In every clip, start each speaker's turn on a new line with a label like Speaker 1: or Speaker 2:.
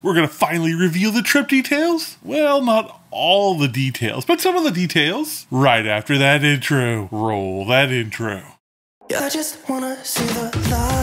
Speaker 1: We're going to finally reveal the trip details? Well, not all the details, but some of the details right after that intro. Roll that intro.
Speaker 2: I just wanna see the.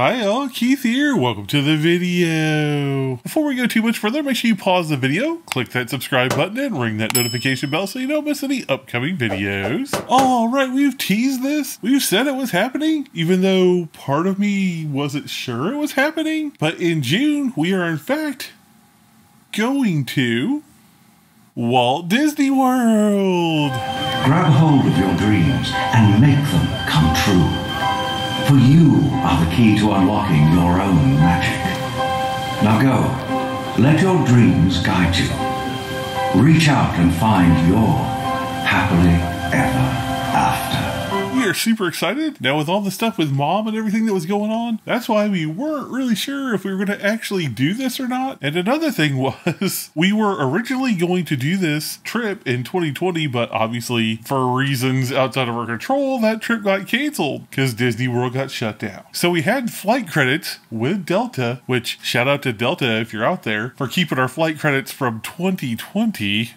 Speaker 1: Hi all, Keith here. Welcome to the video. Before we go too much further, make sure you pause the video, click that subscribe button, and ring that notification bell so you don't miss any upcoming videos. All right, we've teased this. We've said it was happening, even though part of me wasn't sure it was happening. But in June, we are in fact going to Walt Disney World.
Speaker 3: Grab hold of your dreams and make them come true. For you are the key to unlocking your own magic. Now go. Let your dreams guide you. Reach out and find your happily ever after.
Speaker 1: We are super excited. Now, with all the stuff with mom and everything that was going on, that's why we weren't really sure if we were going to actually do this or not. And another thing was, we were originally going to do this trip in 2020, but obviously, for reasons outside of our control, that trip got canceled because Disney World got shut down. So we had flight credits with Delta, which shout out to Delta if you're out there for keeping our flight credits from 2020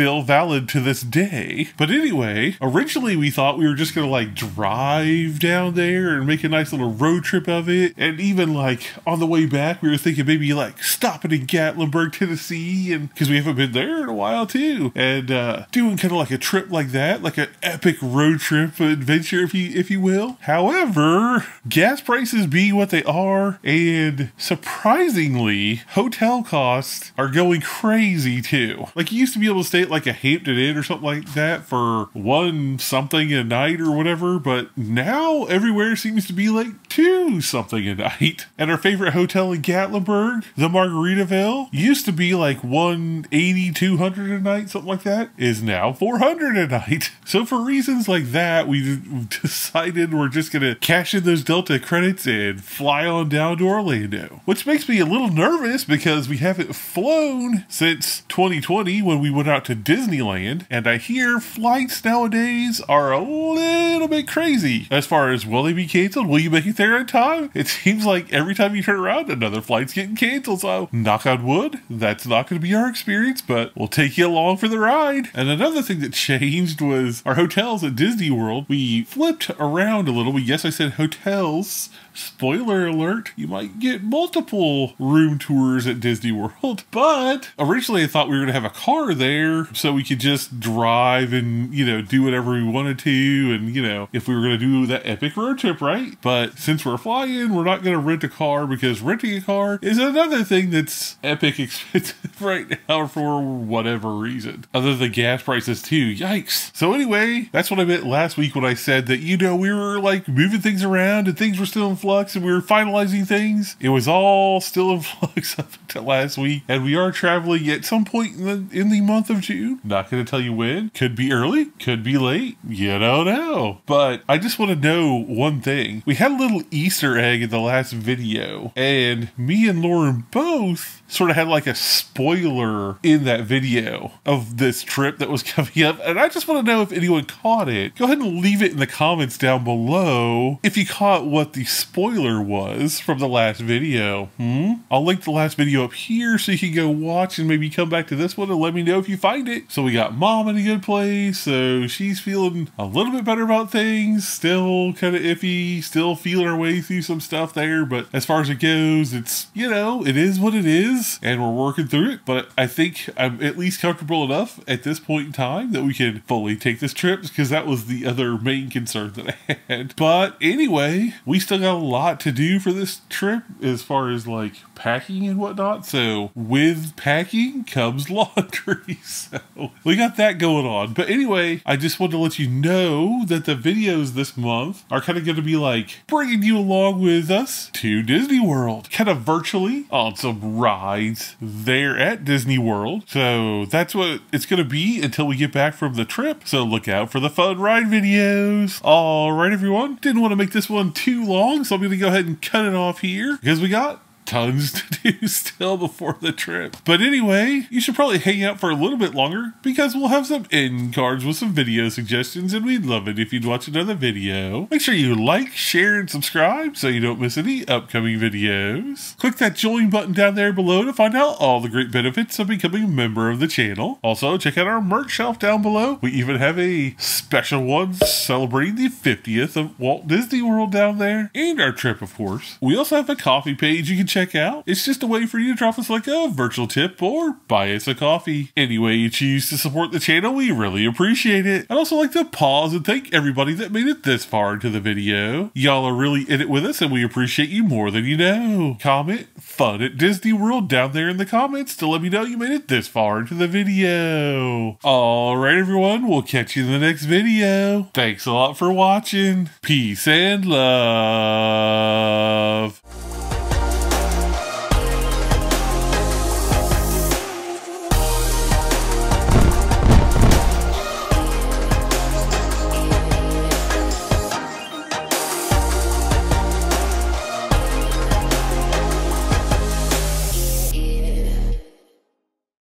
Speaker 1: still valid to this day. But anyway, originally we thought we were just gonna like drive down there and make a nice little road trip of it. And even like on the way back, we were thinking maybe like stopping in Gatlinburg, Tennessee, and because we haven't been there in a while too, and uh, doing kind of like a trip like that, like an epic road trip adventure, if you if you will. However, gas prices being what they are, and surprisingly, hotel costs are going crazy too. Like you used to be able to stay like a Hampton Inn or something like that for one something a night or whatever, but now everywhere seems to be like two something a night. And our favorite hotel in Gatlinburg, the Margaritaville, used to be like 180, 200 a night, something like that, is now 400 a night. So for reasons like that, we decided we're just gonna cash in those Delta credits and fly on down to Orlando, which makes me a little nervous because we haven't flown since 2020 when we went out to Disneyland, and I hear flights nowadays are a little bit crazy as far as will they be canceled? Will you make it there in time? It seems like every time you turn around, another flight's getting canceled. So, knock on wood, that's not going to be our experience, but we'll take you along for the ride. And another thing that changed was our hotels at Disney World. We flipped around a little. Yes, I said hotels. Spoiler alert, you might get multiple room tours at Disney World. But originally I thought we were going to have a car there so we could just drive and, you know, do whatever we wanted to. And, you know, if we were going to do that epic road trip, right? But since we're flying, we're not going to rent a car because renting a car is another thing that's epic expensive right now for whatever reason. Other than gas prices, too. Yikes. So, anyway, that's what I meant last week when I said that, you know, we were like moving things around and things were still in flux and we were finalizing things. It was all still in flux up until last week, and we are traveling at some point in the in the month of June. Not going to tell you when. Could be early, could be late. You don't know. But I just want to know one thing. We had a little Easter egg in the last video, and me and Lauren both sort of had like a spoiler in that video of this trip that was coming up, and I just want to know if anyone caught it. Go ahead and leave it in the comments down below if you caught what the spoiler was from the last video. Hmm? I'll link the last video up here so you can go watch and maybe come back to this one and let me know if you find it. So we got mom in a good place, so she's feeling a little bit better about things, still kind of iffy, still feeling her way through some stuff there, but as far as it goes, it's, you know, it is what it is, and we're working through it, but I think I'm at least comfortable enough at this point in time that we can fully take this trip because that was the other main concern that I had. But anyway, we still got a lot to do for this trip as far as like packing and whatnot. So with packing comes laundry. So we got that going on. But anyway, I just wanted to let you know that the videos this month are kind of going to be like bringing you along with us to Disney World, kind of virtually on some rides there at Disney World. So that's what it's going to be until we get back from the trip. So look out for the fun ride videos. All right, everyone. Didn't want to make this one too long, so I'm going to go ahead and cut it off here because we got tons to do still before the trip. But anyway, you should probably hang out for a little bit longer because we'll have some end cards with some video suggestions, and we'd love it if you'd watch another video. Make sure you like, share, and subscribe so you don't miss any upcoming videos. Click that join button down there below to find out all the great benefits of becoming a member of the channel. Also, check out our merch shelf down below. We even have a special one celebrating the 50th of Walt Disney World down there, and our trip, of course. We also have a coffee page you can check out. It's just a way for you to drop us like a virtual tip or buy us a coffee. Any way you choose to support the channel, we really appreciate it. I'd also like to pause and thank everybody that made it this far into the video. Y'all are really in it with us, and we appreciate you more than you know. Comment fun at Disney World down there in the comments to let me know you made it this far into the video. Alright, everyone, we'll catch you in the next video. Thanks a lot for watching. Peace and love.